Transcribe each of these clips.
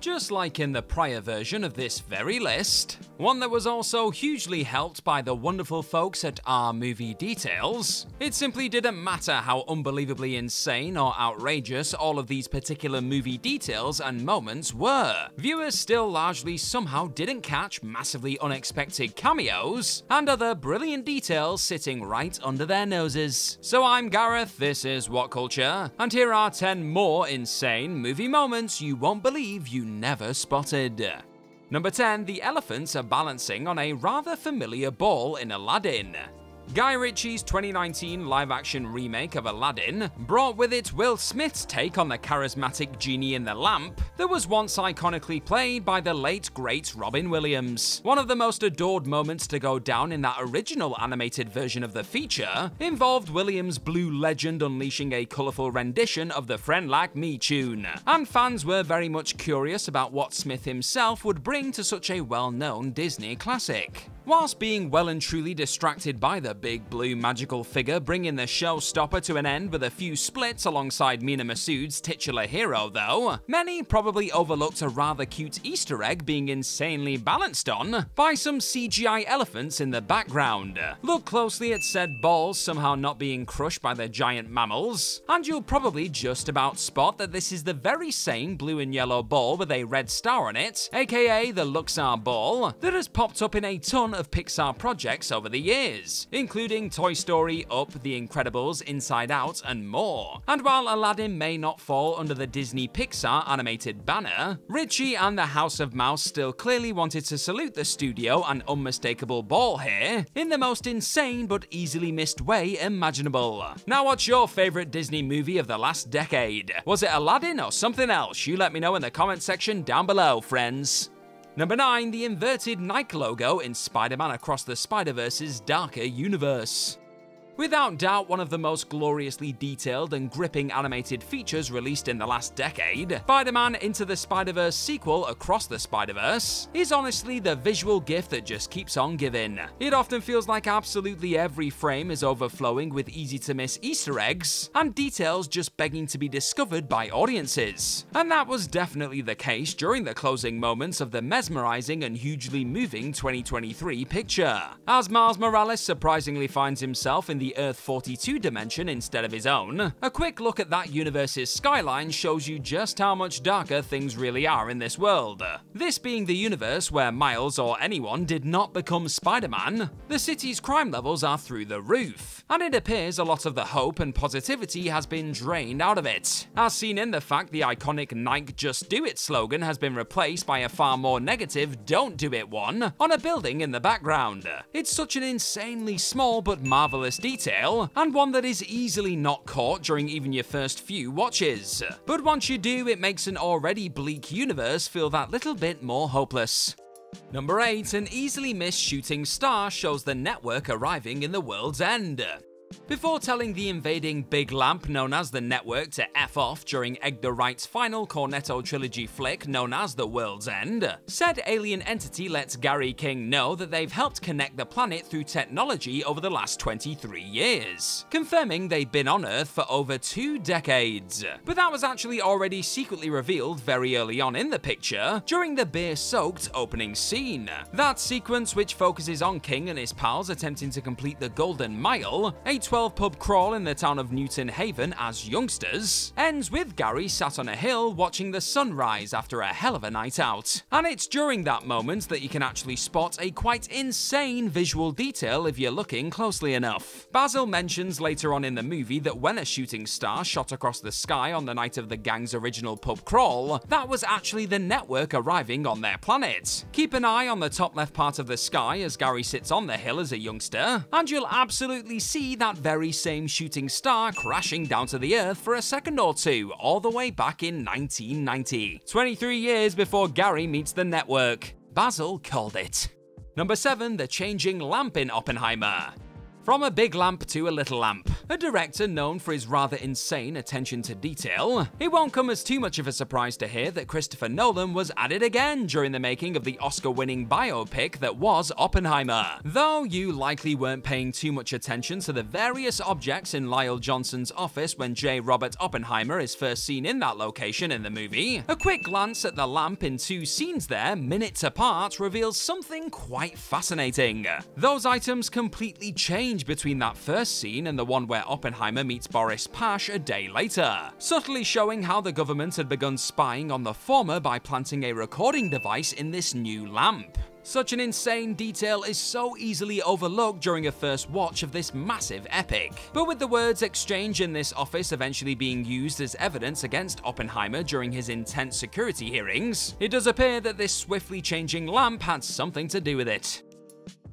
just like in the prior version of this very list. One that was also hugely helped by the wonderful folks at R Movie Details. It simply didn't matter how unbelievably insane or outrageous all of these particular movie details and moments were. Viewers still largely somehow didn't catch massively unexpected cameos and other brilliant details sitting right under their noses. So I'm Gareth, this is WhatCulture, and here are 10 more insane movie moments you won't believe you never spotted. Number 10. The elephants are balancing on a rather familiar ball in Aladdin. Guy Ritchie's 2019 live action remake of Aladdin brought with it Will Smith's take on the charismatic genie in the lamp that was once iconically played by the late great Robin Williams. One of the most adored moments to go down in that original animated version of the feature involved Williams' Blue Legend unleashing a colourful rendition of the Friend Like Me tune, and fans were very much curious about what Smith himself would bring to such a well known Disney classic. Whilst being well and truly distracted by the big blue magical figure bringing the showstopper to an end with a few splits alongside Mena Massoud's titular hero though, many probably overlooked a rather cute easter egg being insanely balanced on by some CGI elephants in the background. Look closely at said balls somehow not being crushed by the giant mammals, and you'll probably just about spot that this is the very same blue and yellow ball with a red star on it, aka the Luxo ball, that has popped up in a ton of Pixar projects over the years, including Toy Story, Up, The Incredibles, Inside Out, and more. And while Aladdin may not fall under the Disney Pixar animated banner, Ritchie and the House of Mouse still clearly wanted to salute the studio and unmistakable ball here in the most insane but easily missed way imaginable. Now, what's your favorite Disney movie of the last decade? Was it Aladdin or something else? You let me know in the comment section down below, friends. Number 9. The inverted Nike logo in Spider-Man Across the Spider-Verse's darker universe. Without doubt, one of the most gloriously detailed and gripping animated features released in the last decade, Spider-Man Into the Spider-Verse sequel Across the Spider-Verse is honestly the visual gift that just keeps on giving. It often feels like absolutely every frame is overflowing with easy-to-miss Easter eggs and details just begging to be discovered by audiences. And that was definitely the case during the closing moments of the mesmerizing and hugely moving 2023 picture. As Miles Morales surprisingly finds himself in the Earth 42 dimension instead of his own, a quick look at that universe's skyline shows you just how much darker things really are in this world. This being the universe where Miles or anyone did not become Spider-Man, the city's crime levels are through the roof, and it appears a lot of the hope and positivity has been drained out of it, as seen in the fact the iconic Nike Just Do It slogan has been replaced by a far more negative Don't Do It one on a building in the background. It's such an insanely small but marvelous detail detail, and one that is easily not caught during even your first few watches. But once you do, it makes an already bleak universe feel that little bit more hopeless. Number 8. An easily missed shooting star shows the network arriving in the world's end. Before telling the invading big lamp known as the Network to F off during Edgar Wright's final Cornetto trilogy flick known as The World's End, said alien entity lets Gary King know that they've helped connect the planet through technology over the last 23 years, confirming they've been on Earth for over two decades. But that was actually already secretly revealed very early on in the picture, during the beer-soaked opening scene. That sequence which focuses on King and his pals attempting to complete the Golden Mile, a 12 pub crawl in the town of Newton Haven as youngsters, ends with Gary sat on a hill watching the sunrise after a hell of a night out. And it's during that moment that you can actually spot a quite insane visual detail if you're looking closely enough. Basil mentions later on in the movie that when a shooting star shot across the sky on the night of the gang's original pub crawl, that was actually the network arriving on their planet. Keep an eye on the top left part of the sky as Gary sits on the hill as a youngster, and you'll absolutely see that very same shooting star crashing down to the Earth for a second or two, all the way back in 1990. 23 years before Gary meets the network. Basil called it. Number 7. The Changing Lamp in Oppenheimer. From a big lamp to a little lamp, a director known for his rather insane attention to detail, it won't come as too much of a surprise to hear that Christopher Nolan was at it again during the making of the Oscar-winning biopic that was Oppenheimer. Though you likely weren't paying too much attention to the various objects in Lyle Johnson's office when J. Robert Oppenheimer is first seen in that location in the movie, a quick glance at the lamp in two scenes there, minutes apart, reveals something quite fascinating. Those items completely change between that first scene and the one where Oppenheimer meets Boris Pash a day later, subtly showing how the government had begun spying on the former by planting a recording device in this new lamp. Such an insane detail is so easily overlooked during a first watch of this massive epic. But with the words exchange in this office eventually being used as evidence against Oppenheimer during his intense security hearings, it does appear that this swiftly changing lamp had something to do with it.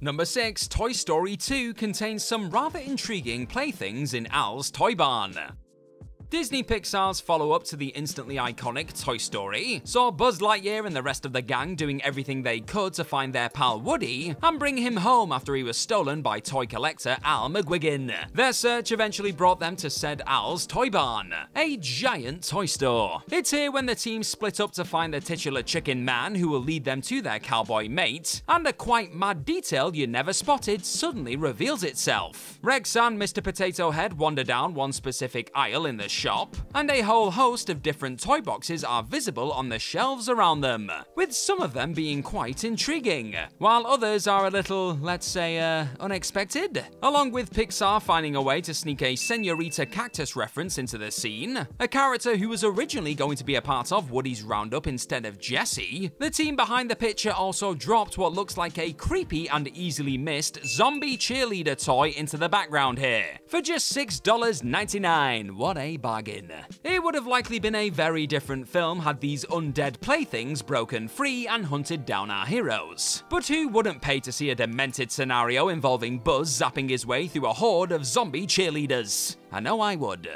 Number 6, Toy Story 2 contains some rather intriguing playthings in Al's Toy Barn. Disney Pixar's follow-up to the instantly iconic Toy Story saw Buzz Lightyear and the rest of the gang doing everything they could to find their pal Woody and bring him home after he was stolen by toy collector Al McWhiggin. Their search eventually brought them to said Al's Toy Barn, a giant toy store. It's here when the team split up to find the titular chicken man who will lead them to their cowboy mate, and a quite mad detail you never spotted suddenly reveals itself. Rex and Mr. Potato Head wander down one specific aisle in the shop, and a whole host of different toy boxes are visible on the shelves around them, with some of them being quite intriguing, while others are a little, let's say, uh, unexpected. Along with Pixar finding a way to sneak a Senorita Cactus reference into the scene, a character who was originally going to be a part of Woody's roundup instead of Jessie, the team behind the picture also dropped what looks like a creepy and easily missed zombie cheerleader toy into the background here, for just $6.99. What a bargain. It would have likely been a very different film had these undead playthings broken free and hunted down our heroes. But who wouldn't pay to see a demented scenario involving Buzz zapping his way through a horde of zombie cheerleaders? I know I would.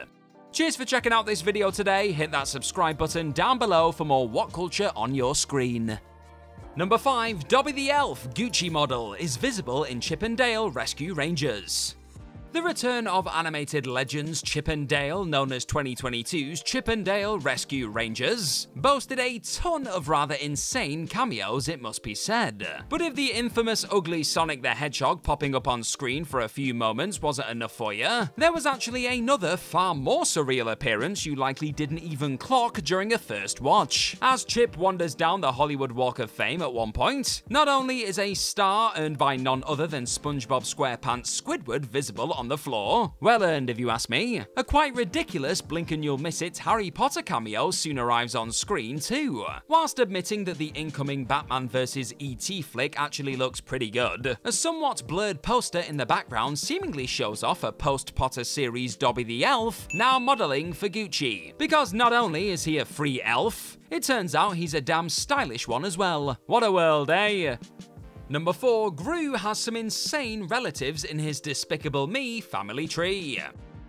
Cheers for checking out this video today, hit that subscribe button down below for more WhatCulture on your screen. Number 5, Dobby the Elf Gucci model is visible in Chip 'n Dale Rescue Rangers. The return of animated legends Chip 'n Dale, known as 2022's Chip 'n Dale Rescue Rangers, boasted a ton of rather insane cameos, it must be said. But if the infamous ugly Sonic the Hedgehog popping up on screen for a few moments wasn't enough for you, there was actually another far more surreal appearance you likely didn't even clock during a first watch. As Chip wanders down the Hollywood Walk of Fame at one point, not only is a star earned by none other than SpongeBob SquarePants Squidward visible on the floor. Well earned if you ask me. A quite ridiculous blink and you'll miss it Harry Potter cameo soon arrives on screen too. Whilst admitting that the incoming Batman vs ET flick actually looks pretty good, a somewhat blurred poster in the background seemingly shows off a post-Potter series Dobby the Elf, now modeling for Gucci. Because not only is he a free elf, it turns out he's a damn stylish one as well. What a world, eh? Number 4, Gru has some insane relatives in his Despicable Me family tree.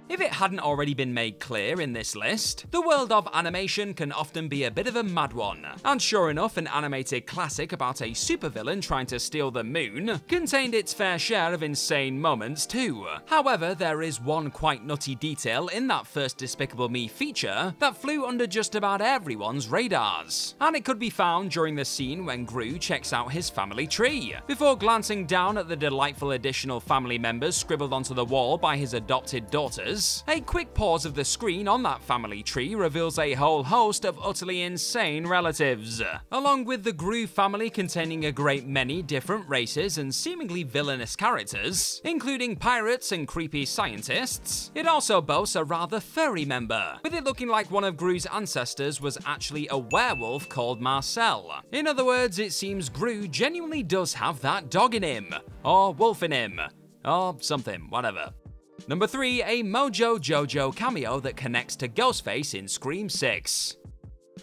If it hadn't already been made clear in this list, the world of animation can often be a bit of a mad one. And sure enough, an animated classic about a supervillain trying to steal the moon contained its fair share of insane moments too. However, there is one quite nutty detail in that first Despicable Me feature that flew under just about everyone's radars. And it could be found during the scene when Gru checks out his family tree, before glancing down at the delightful additional family members scribbled onto the wall by his adopted daughters a quick pause of the screen on that family tree reveals a whole host of utterly insane relatives. Along with the Gru family containing a great many different races and seemingly villainous characters, including pirates and creepy scientists, it also boasts a rather furry member, with it looking like one of Gru's ancestors was actually a werewolf called Marcel. In other words, it seems Gru genuinely does have that dog in him, or wolf in him, or something, whatever. Number 3, a Mojo Jojo cameo that connects to Ghostface in Scream 6.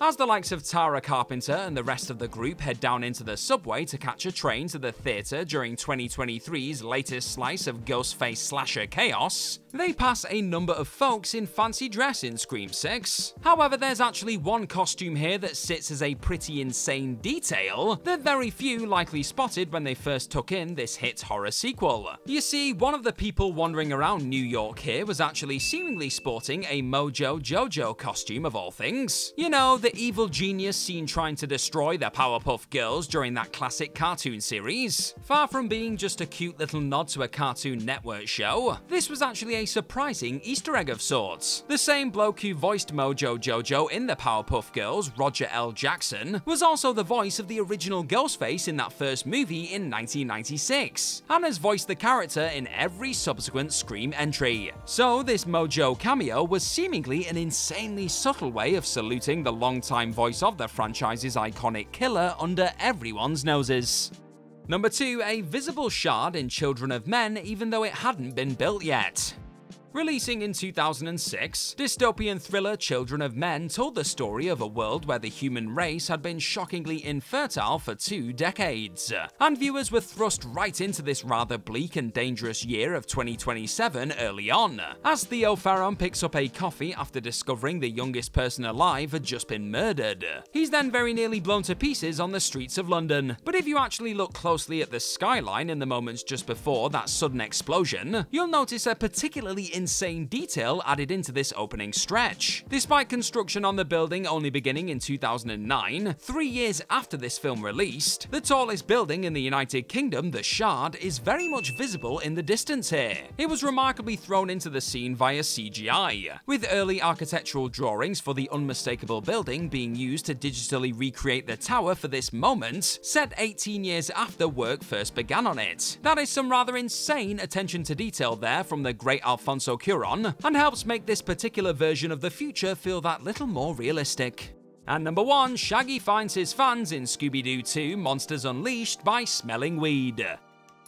As the likes of Tara Carpenter and the rest of the group head down into the subway to catch a train to the theatre during 2023's latest slice of Ghostface slasher chaos, they pass a number of folks in fancy dress in Scream 6. However, there's actually one costume here that sits as a pretty insane detail that very few likely spotted when they first took in this hit horror sequel. You see, one of the people wandering around New York here was actually seemingly sporting a Mojo Jojo costume of all things. You know, the evil genius seen trying to destroy the Powerpuff Girls during that classic cartoon series. Far from being just a cute little nod to a Cartoon Network show, this was actually a surprising Easter egg of sorts. The same bloke who voiced Mojo Jojo in the Powerpuff Girls, Roger L. Jackson, was also the voice of the original Ghostface in that first movie in 1996, and has voiced the character in every subsequent Scream entry. So this Mojo cameo was seemingly an insanely subtle way of saluting the longtime voice of the franchise's iconic killer under everyone's noses. Number 2, a visible shard in Children of Men even though it hadn't been built yet. Releasing in 2006, dystopian thriller Children of Men told the story of a world where the human race had been shockingly infertile for two decades. And viewers were thrust right into this rather bleak and dangerous year of 2027 early on, as Theo Faron picks up a coffee after discovering the youngest person alive had just been murdered. He's then very nearly blown to pieces on the streets of London, but if you actually look closely at the skyline in the moments just before that sudden explosion, you'll notice a particularly insane detail added into this opening stretch. Despite construction on the building only beginning in 2009, three years after this film released, the tallest building in the United Kingdom, the Shard, is very much visible in the distance here. It was remarkably thrown into the scene via CGI, with early architectural drawings for the unmistakable building being used to digitally recreate the tower for this moment, set 18 years after work first began on it. That is some rather insane attention to detail there from the great Alfonso Cuaron, and helps make this particular version of the future feel that little more realistic. And number 1, Shaggy finds his fans in Scooby-Doo 2 Monsters Unleashed by smelling weed.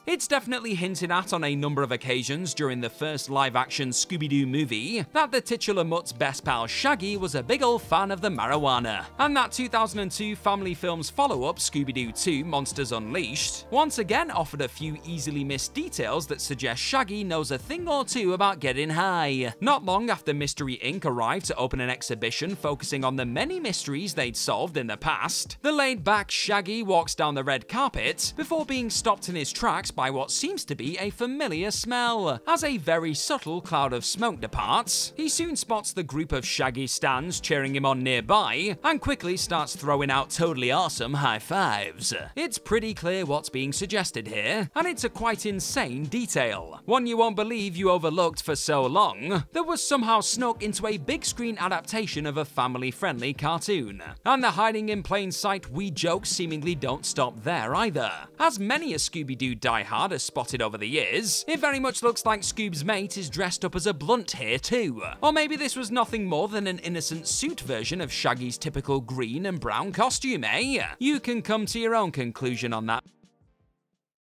It's definitely hinted at on a number of occasions during the first live-action Scooby-Doo movie that the titular mutt's best pal Shaggy was a big old fan of the marijuana, and that 2002 family film's follow-up Scooby-Doo 2 Monsters Unleashed once again offered a few easily missed details that suggest Shaggy knows a thing or two about getting high. Not long after Mystery Inc. arrived to open an exhibition focusing on the many mysteries they'd solved in the past, the laid-back Shaggy walks down the red carpet before being stopped in his tracks by what seems to be a familiar smell. As a very subtle cloud of smoke departs, he soon spots the group of Shaggy stands cheering him on nearby, and quickly starts throwing out totally awesome high fives. It's pretty clear what's being suggested here, and it's a quite insane detail. One you won't believe you overlooked for so long, that was somehow snuck into a big screen adaptation of a family-friendly cartoon. And the hiding in plain sight wee jokes seemingly don't stop there either. As many a Scooby-Doo die Hard has spotted over the years, it very much looks like Scoob's mate is dressed up as a blunt here too. Or maybe this was nothing more than an innocent suit version of Shaggy's typical green and brown costume, eh? You can come to your own conclusion on that.